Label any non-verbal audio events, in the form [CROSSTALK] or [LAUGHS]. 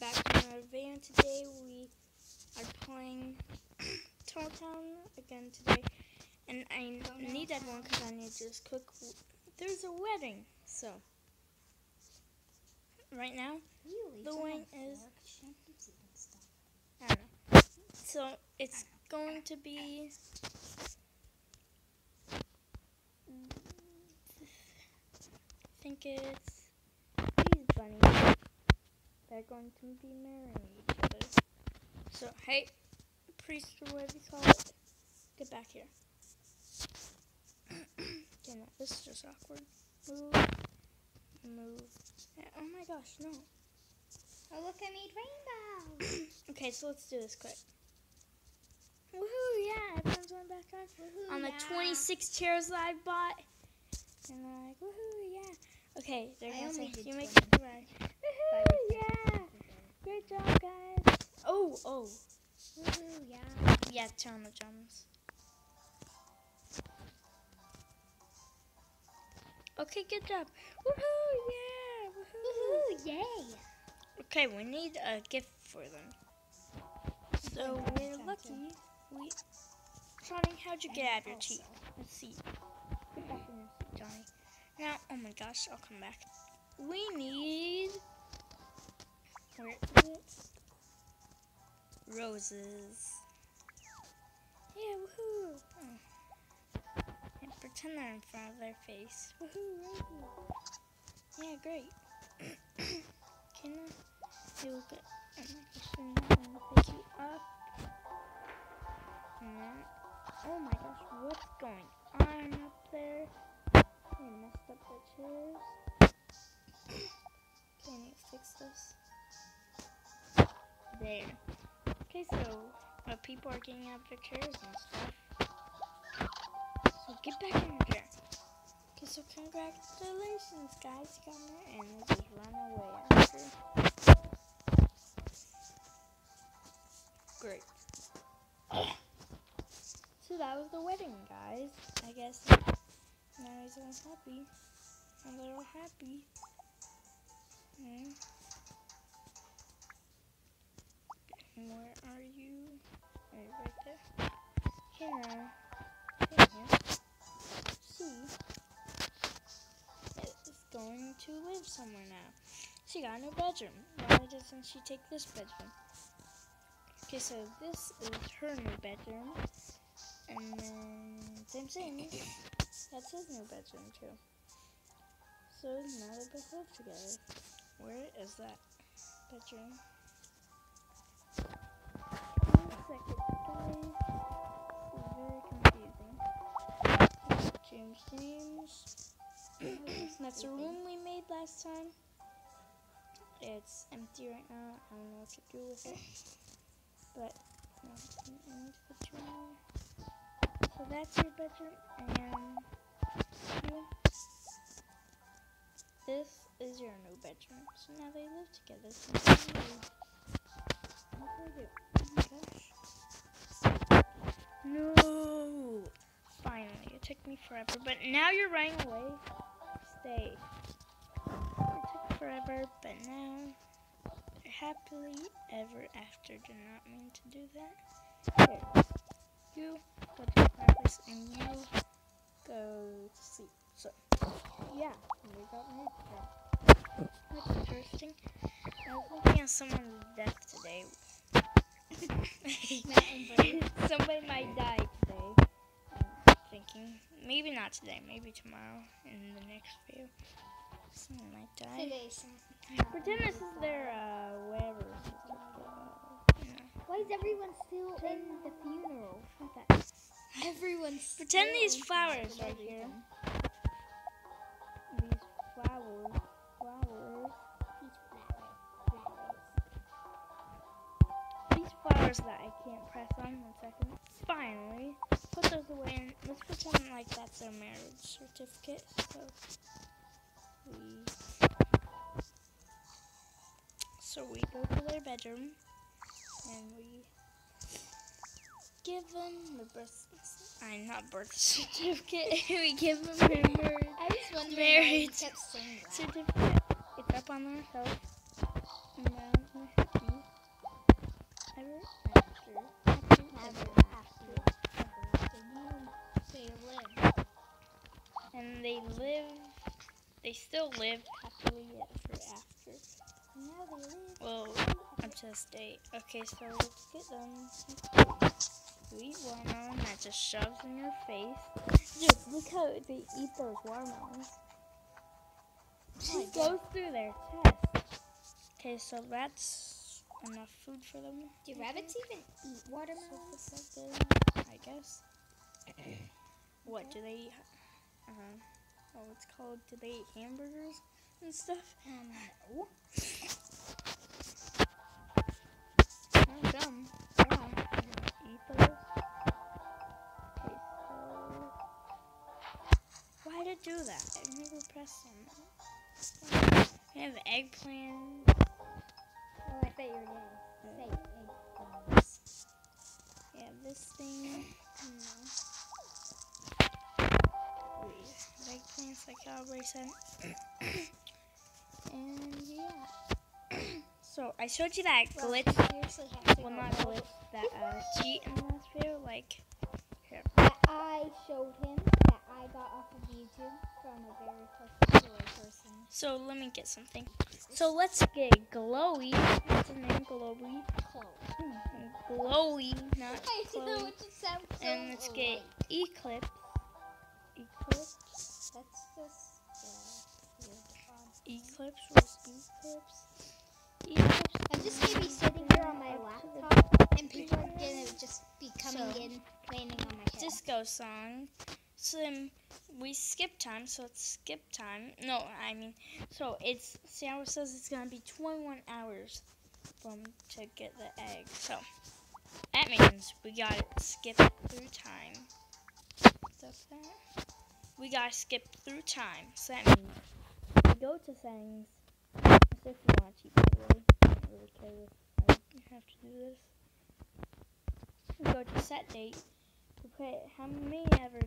back to another van Today we are playing [CLEARS THROAT] Tunnel Town again today, and I need that one because I need to just cook. There's a wedding, so right now Really? The on is-. I don't know. So it's going to be. I think it's. They're going to be marrying each other. So hey, priest or whatever you call it, get back here. [CLEARS THROAT] okay, no, this is just awkward. Move, move. Eh, oh my gosh, no. Oh, look, I made rainbow. [CLEARS THROAT] Okay, so let's do this quick. Woohoo, yeah, everyone's going back on. Woohoo, On the yeah. 26 chairs that I bought. And I'm like, woohoo. Okay, they're I gonna only you make 20. it right. [LAUGHS] Woohoo, yeah. Great job, guys. Oh, oh. Woohoo, yeah. Yeah, turn on the drums. Okay, good job. Woohoo, yeah. Woohoo. Woohoo, yay. Okay, we need a gift for them. So we're lucky. We Johnny, how'd you get out of your teeth? Let's see. Now, oh my gosh, I'll come back. We need. Where is? Roses. Yeah, woohoo! Oh. And pretend they're in front of their face. Woohoo, roses. Yeah, great. [COUGHS] Can I? They will get. My gosh, I'm gonna pick you up. And then, oh my gosh, what's going on up there? They messed up the chairs. Can I to fix this. There. Okay, so uh, people are getting out of their chairs and stuff. So get back in your chair. Okay, so congratulations, guys. You got married, and they just run away after. Great. [COUGHS] So that was the wedding, guys. I guess now he's all happy. And they're happy. Hmm. Where are you? Right, right there. Here. Here. She going to live somewhere now. She got a new bedroom. Why doesn't she take this bedroom? Okay, so this is her new bedroom. And then, same thing. That's his new bedroom, too. So now they both live together. Where is that bedroom? One second, guys. This is very confusing. James, James. That's a room we made last time. It's empty right now. I don't know what to do with it. But, no, I need to put you in there. So that's your bedroom, and. This is your new bedroom. So now they live together. Oh. No! Finally, it took me forever, but now you're running away. Stay. It took forever, but now happily ever after. Do not mean to do that. Here. You to the and you go to sleep. So, yeah, we got today. That's interesting. I was looking at someone's death today. [LAUGHS] Somebody might die today. I'm thinking maybe not today, maybe tomorrow in the next video. Someone might die. Today, some- Pretend this is their uh whatever. You know. Why is everyone still in the funeral? Everyone's Pretend still these flowers funeral. right here. These flowers, flowers, These flowers, flowers. these flowers that I can't press on. One second. Finally, put those away and let's pretend like that's their marriage certificate. So we, so we go to their bedroom and we give them the birth. I'm not birth [LAUGHS] certificate. we give them their [LAUGHS] marriage. I why you Marriage kept saying that. certificate. It's up on their shelf. And. Ever after. Ever after. Say live. And they live, they still live happily ever after. Now they live. Well, to date. Okay, so let's get them. You eat watermelon that just shoves in your face. Look how they eat those watermelons. It goes through their chest. Okay, so that's enough food for them. Do rabbits even eat watermelons? I guess. [CLEARS THROAT] What do they eat? Uh, oh, it's called. Do they eat hamburgers and stuff? Um, no. [LAUGHS] on. We have eggplant. Oh, I thought you were gonna say eggplants. We have this thing. We have eggplants, like I already said. and yeah. so I showed you that Well, glitch. you seriously have Well, not glitch. That uh, cheat in the last video. Like, here. that I showed him I got off of YouTube from a very particular person. So let me get something. So let's get glowy. What's his name? Glowy. Chloe. Glowy, not [LAUGHS] I Chloe. so And let's get. Eclipse. Eclipse. That's just uh. Eclipse. Where's Eclipse? Eclipse. I'm just gonna be sitting here on my the laptop, and people are gonna just be coming So, in, landing on my head. disco song. So then we skip time, so it's skip time. No, I mean, so it's Sarah says it's gonna be 21 hours from to get the egg. So that means we gotta skip through time. We gotta skip through time. So that means we go to settings. That's if you want to. I don't really care if I have to do this. We go to set date. We put how many ever